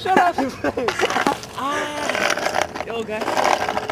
Shut up, you please. ah. Yo, guys.